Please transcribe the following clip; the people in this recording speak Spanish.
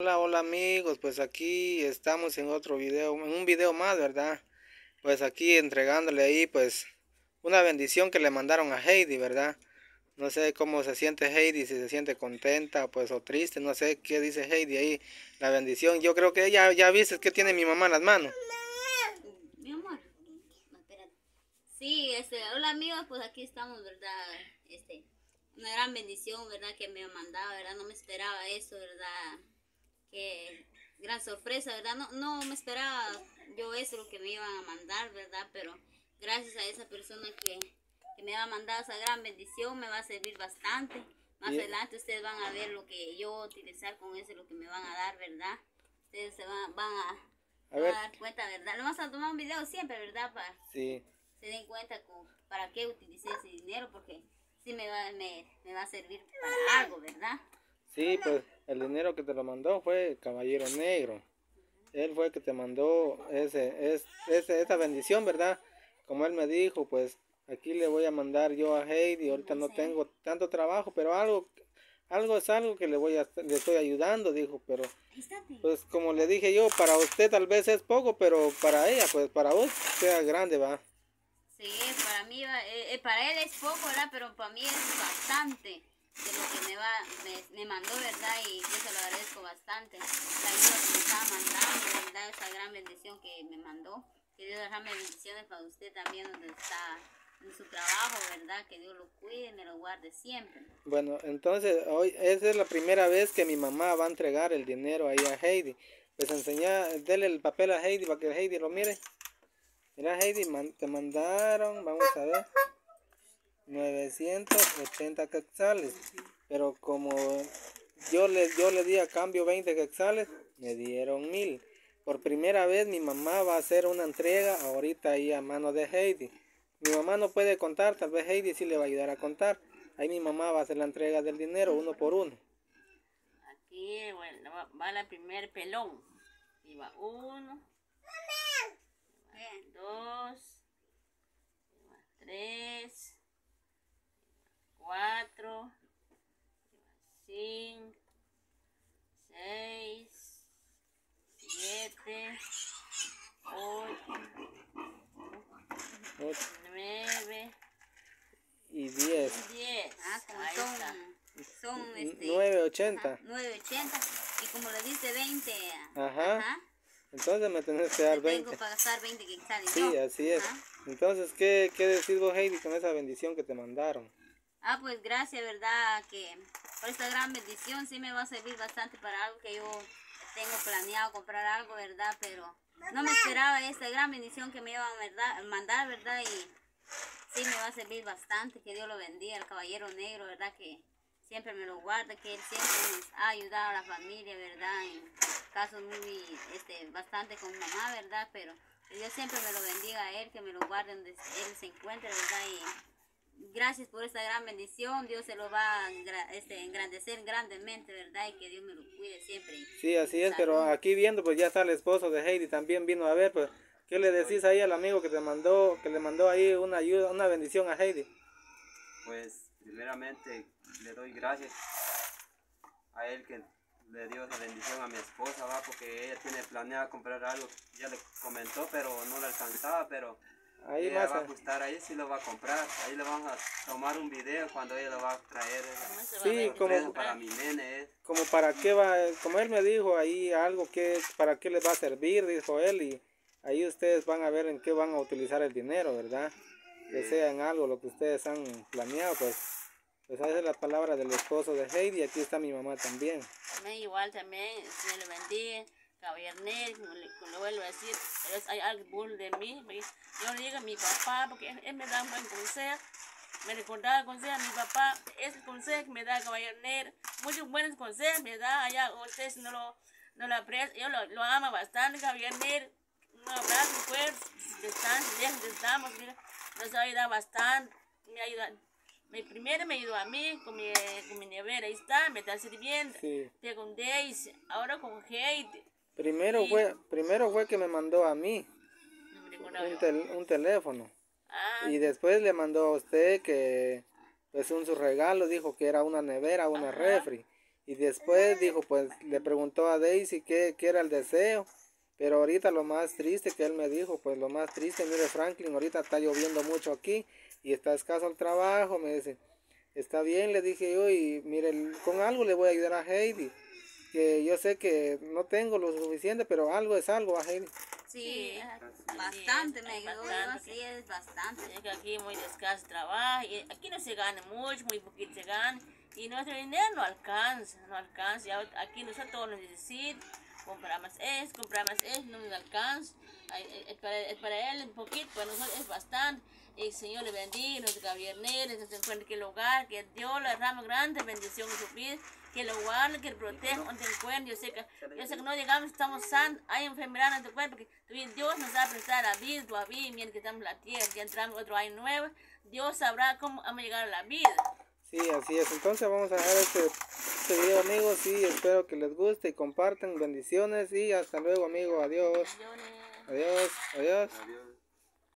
Hola, hola amigos, pues aquí estamos en otro video, en un video más, ¿verdad? Pues aquí entregándole ahí pues una bendición que le mandaron a Heidi, ¿verdad? No sé cómo se siente Heidi, si se siente contenta pues o triste, no sé qué dice Heidi ahí, la bendición. Yo creo que ella ya viste que tiene mi mamá en las manos. Mi amor. Sí, este, hola amigos, pues aquí estamos, ¿verdad? Este, una gran bendición, ¿verdad? Que me ha mandado, ¿verdad? No me esperaba eso, ¿verdad? Que gran sorpresa, ¿verdad? No, no me esperaba yo eso lo que me iban a mandar, ¿verdad? Pero gracias a esa persona que, que me va a mandar esa gran bendición, me va a servir bastante. Más adelante ustedes van a ver lo que yo voy a utilizar con eso, lo que me van a dar, ¿verdad? Ustedes se van, van a, dar cuenta, ¿verdad? Lo vamos a tomar un video siempre, ¿verdad? Para sí. se den cuenta con, para qué utilicé ese dinero, porque sí me va, me, me va a servir para algo, ¿verdad? Sí, pues el dinero que te lo mandó fue Caballero Negro. Él fue el que te mandó ese, es, ese, esa bendición, ¿verdad? Como él me dijo, pues aquí le voy a mandar yo a Heidi. Ahorita no tengo tanto trabajo, pero algo, algo es algo que le voy a, le estoy ayudando, dijo. Pero, pues como le dije yo, para usted tal vez es poco, pero para ella, pues para vos sea grande, va. Sí, para mí, eh, eh, para él es poco, ¿verdad? Pero para mí es bastante de lo que me, va, me, mandó, ¿verdad? Y yo se lo agradezco bastante. La ayuda que me estaba mandando, ¿verdad? Esa gran bendición que me mandó. Que Dios derrame bendiciones para usted también donde está en su trabajo, ¿verdad? Que Dios lo cuide y me lo guarde siempre. Bueno, entonces hoy esa es la primera vez que mi mamá va a entregar el dinero ahí a Heidi. Pues enseñá, dele el papel a Heidi para que Heidi lo mire. Mira Heidi, te mandaron, vamos a ver. 980 quetzales. Pero como yo le, yo le di a cambio 20 quetzales, me dieron mil. Por primera vez mi mamá va a hacer una entrega ahorita ahí a mano de Heidi. Mi mamá no puede contar, tal vez Heidi sí le va a ayudar a contar. Ahí mi mamá va a hacer la entrega del dinero uno por uno. Aquí bueno, va, la primer pelón. Y va uno. dos. tres cuatro, cinco, seis, siete, ocho, nueve y diez. Ah, son, son este, 9.80. 9.80 y como le dice 20. Ajá. Entonces me tenés que dar 20. Tengo para gastar 20 que Sí, así es. Entonces, ¿qué, ¿qué decís vos, Heidi, con esa bendición que te mandaron? Ah, pues gracias, ¿verdad? Que por esta gran bendición sí me va a servir bastante para algo que yo tengo planeado comprar algo, ¿verdad? Pero no me esperaba esta gran bendición que me iban a mandar, ¿verdad? Y sí me va a servir bastante, que Dios lo bendiga, el caballero negro, ¿verdad? Que siempre me lo guarda, que él siempre nos ha ayudado a la familia, ¿verdad? En casos muy, este, bastante con mamá, ¿verdad? Pero que Dios siempre me lo bendiga a él, que me lo guarde donde él se encuentre, ¿verdad? Y gracias por esta gran bendición. Dios se lo va a este, engrandecer grandemente, ¿verdad? Y que Dios me lo cuide siempre. Sí, así es, pero aquí viendo, pues ya está el esposo de Heidi, también vino a ver, pues, ¿qué le decís ahí al amigo que te mandó, que le mandó ahí una ayuda, una bendición a Heidi? Pues, primeramente, le doy gracias a él que le dio esa bendición a mi esposa, va, porque ella tiene planeado comprar algo, ya le comentó, pero no le alcanzaba, pero Ahí ella va a gustar, ahí sí lo va a comprar, ahí le vamos a tomar un video cuando ella lo va a traer. Sí, como para mi nene. Como para qué va, como él me dijo ahí algo que para qué les va a servir, dijo él, y ahí ustedes van a ver en qué van a utilizar el dinero, ¿verdad? Que sea en algo lo que ustedes han planeado, pues. Pues esa es la palabra del esposo de Heidi, aquí está mi mamá también. Igual también, se le bendiga cabernet, como le, como le, vuelvo a decir, pero hay algo de mí. Yo le digo a mi papá, porque él, me da un buen consejo. Me recordaba el consejo a mi papá, ese consejo que me da cabernet, muchos buenos consejos me da allá, ustedes no lo, no lo aprecian, yo lo, lo amo bastante, cabernet. Un abrazo fuerte, estamos, lejos estamos, mira, nos ha ayudado bastante, me ayuda. Me, primero me ayudó a mí con mi, con mi nevera, ahí está, me está sirviendo. Sí. Con Daisy, ahora con Hate. Primero fue, primero fue que me mandó a mí un, teléfono. Ah. Y después le mandó a usted que pues un su regalo dijo que era una nevera, una refri. Y después dijo, pues le preguntó a Daisy qué, qué era el deseo. Pero ahorita lo más triste que él me dijo, pues lo más triste, mire Franklin, ahorita está lloviendo mucho aquí y está escaso el trabajo, me dice. Está bien, le dije yo, y mire, con algo le voy a ayudar a Heidi. Que yo sé que no tengo lo suficiente, pero algo es algo a Heidi. Sí, bastante me ayudó, sí, es bastante. Es que aquí muy escaso trabajo, y aquí no se gana mucho, muy poquito se gana, y nuestro dinero no alcanza, no alcanza, y aquí nosotros todos nos necesitamos compramos esto, compramos esto, no nos alcanza. Es para, para él un poquito, para nosotros es bastante. Y el Señor le bendiga, nos gobierne, nos encuentre que el hogar, que Dios le rama grande bendición en su vida, que lo guarde, que lo proteja, donde encuentre. Yo sé que, yo sé que no llegamos, estamos sanos, hay enfermedad en tu cuerpo, porque Dios nos va a prestar la vida, tu vida, mientras que estamos en la tierra, ya entramos otro año nuevo, Dios sabrá cómo vamos a llegar a la vida. Sí, así es. Entonces vamos a dejar este, este, video, amigos. Y espero que les guste y compartan. Bendiciones y hasta luego, amigos. Adiós. Adiós. Adiós. Adiós.